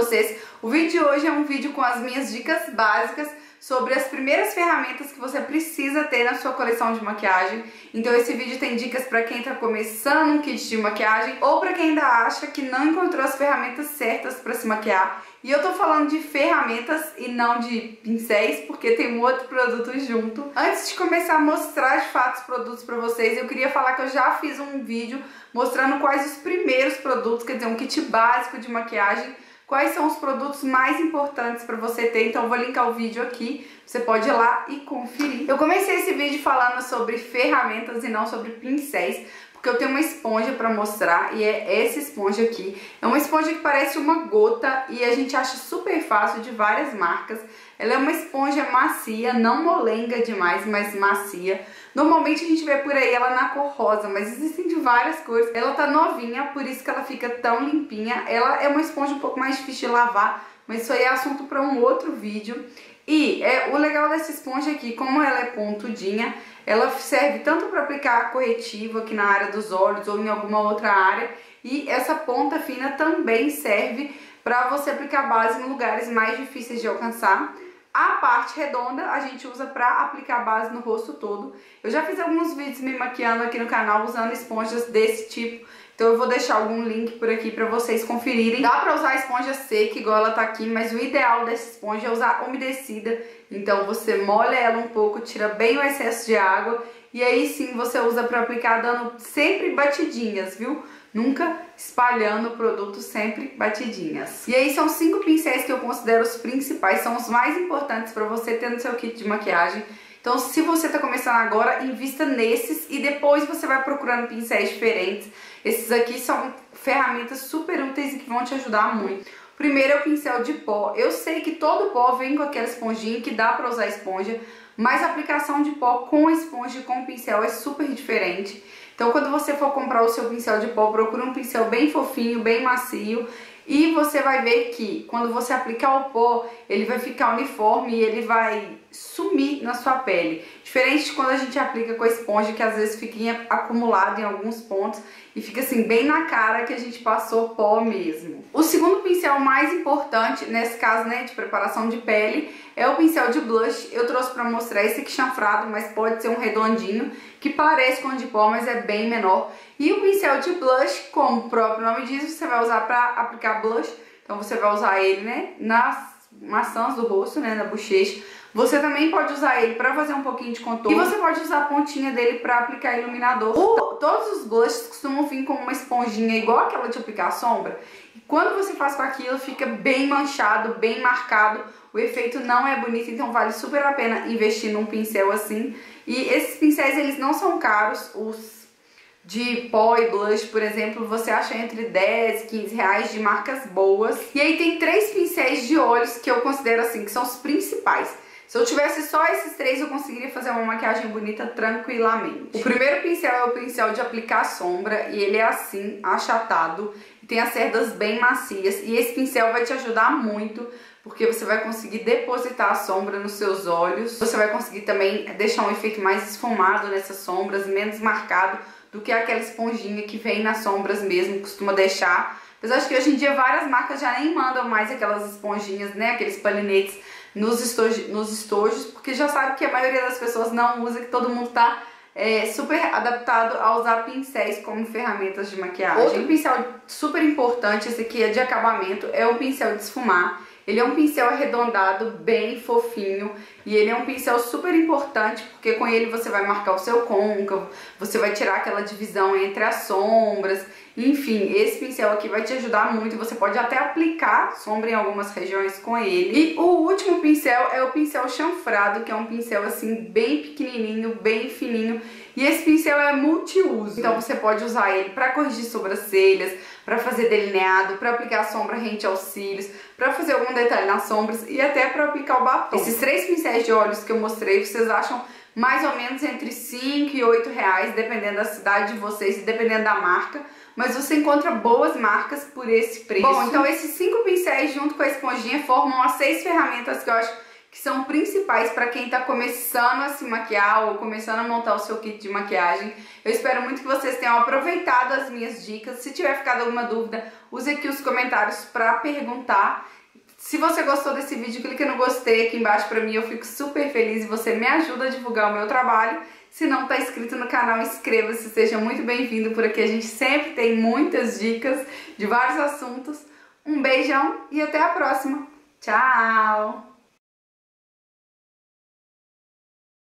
vocês. O vídeo de hoje é um vídeo com as minhas dicas básicas sobre as primeiras ferramentas que você precisa ter na sua coleção de maquiagem. Então esse vídeo tem dicas para quem está começando um kit de maquiagem ou para quem ainda acha que não encontrou as ferramentas certas para se maquiar. E eu tô falando de ferramentas e não de pincéis, porque tem um outro produto junto. Antes de começar a mostrar de fato os produtos para vocês, eu queria falar que eu já fiz um vídeo mostrando quais os primeiros produtos, quer dizer, um kit básico de maquiagem quais são os produtos mais importantes para você ter, então vou linkar o vídeo aqui, você pode ir lá e conferir. Eu comecei esse vídeo falando sobre ferramentas e não sobre pincéis, porque eu tenho uma esponja para mostrar e é essa esponja aqui. É uma esponja que parece uma gota e a gente acha super fácil de várias marcas. Ela é uma esponja macia, não molenga demais, mas macia. Normalmente a gente vê por aí ela na cor rosa, mas existem de várias cores. Ela tá novinha, por isso que ela fica tão limpinha. Ela é uma esponja um pouco mais difícil de lavar, mas isso aí é assunto para um outro vídeo. E é, o legal dessa esponja aqui, como ela é pontudinha, ela serve tanto para aplicar corretivo aqui na área dos olhos ou em alguma outra área. E essa ponta fina também serve para você aplicar base em lugares mais difíceis de alcançar. A parte redonda a gente usa pra aplicar base no rosto todo. Eu já fiz alguns vídeos me maquiando aqui no canal usando esponjas desse tipo. Então eu vou deixar algum link por aqui pra vocês conferirem. Dá pra usar a esponja seca igual ela tá aqui, mas o ideal dessa esponja é usar umedecida. Então você molha ela um pouco, tira bem o excesso de água e aí sim você usa pra aplicar dando sempre batidinhas, viu? nunca espalhando o produto, sempre batidinhas. E aí são cinco pincéis que eu considero os principais, são os mais importantes para você ter no seu kit de maquiagem. Então se você está começando agora, invista nesses e depois você vai procurando pincéis diferentes. Esses aqui são ferramentas super úteis e que vão te ajudar muito. Primeiro é o pincel de pó. Eu sei que todo pó vem com aquela esponjinha que dá para usar esponja, mas a aplicação de pó com esponja e com pincel é super diferente. Então quando você for comprar o seu pincel de pó, procura um pincel bem fofinho, bem macio e você vai ver que quando você aplicar o pó, ele vai ficar uniforme e ele vai sumir na sua pele. Diferente de quando a gente aplica com a esponja, que às vezes fica acumulado em alguns pontos e fica assim bem na cara que a gente passou pó mesmo. O segundo pincel mais importante, nesse caso né, de preparação de pele, é o pincel de blush. Eu trouxe pra mostrar esse aqui chanfrado, mas pode ser um redondinho, que parece com o de pó, mas é bem menor. E o pincel de blush, como o próprio nome diz, você vai usar pra aplicar blush. Então você vai usar ele né, nas maçãs do rosto, né, na bochecha você também pode usar ele para fazer um pouquinho de contorno. E você pode usar a pontinha dele para aplicar iluminador. O, todos os blushes costumam vir com uma esponjinha igual aquela de aplicar sombra. Quando você faz com aquilo, fica bem manchado, bem marcado. O efeito não é bonito, então vale super a pena investir num pincel assim. E esses pincéis, eles não são caros. Os de pó e blush, por exemplo, você acha entre 10 e 15 reais de marcas boas. E aí tem três pincéis de olhos que eu considero assim, que são os principais. Se eu tivesse só esses três, eu conseguiria fazer uma maquiagem bonita tranquilamente. O primeiro pincel é o pincel de aplicar sombra e ele é assim, achatado, tem as cerdas bem macias. E esse pincel vai te ajudar muito, porque você vai conseguir depositar a sombra nos seus olhos. Você vai conseguir também deixar um efeito mais esfumado nessas sombras, menos marcado do que aquela esponjinha que vem nas sombras mesmo, costuma deixar. Mas acho que hoje em dia várias marcas já nem mandam mais aquelas esponjinhas, né, aqueles palinetes nos estojos, nos estojos, porque já sabe que a maioria das pessoas não usa, que todo mundo está é, super adaptado a usar pincéis como ferramentas de maquiagem. Outro pincel super importante, esse aqui é de acabamento, é o pincel de esfumar. Ele é um pincel arredondado, bem fofinho, e ele é um pincel super importante, porque com ele você vai marcar o seu côncavo, você vai tirar aquela divisão entre as sombras, enfim, esse pincel aqui vai te ajudar muito, você pode até aplicar sombra em algumas regiões com ele. E o último pincel é o pincel chanfrado, que é um pincel assim bem pequenininho, bem fininho, e esse pincel é multiuso, então você pode usar ele para corrigir sobrancelhas, para fazer delineado, para aplicar sombra rente aos cílios, para fazer algum detalhe nas sombras e até para aplicar o batom. Esses três pincéis de olhos que eu mostrei, vocês acham mais ou menos entre 5 e 8 reais, dependendo da cidade de vocês e dependendo da marca. Mas você encontra boas marcas por esse preço. Bom, então esses cinco pincéis junto com a esponjinha formam as seis ferramentas que eu acho que são principais para quem está começando a se maquiar ou começando a montar o seu kit de maquiagem. Eu espero muito que vocês tenham aproveitado as minhas dicas. Se tiver ficado alguma dúvida, use aqui os comentários para perguntar. Se você gostou desse vídeo, clique no gostei aqui embaixo para mim, eu fico super feliz e você me ajuda a divulgar o meu trabalho. Se não está inscrito no canal, inscreva-se, seja muito bem-vindo por aqui. A gente sempre tem muitas dicas de vários assuntos. Um beijão e até a próxima. Tchau!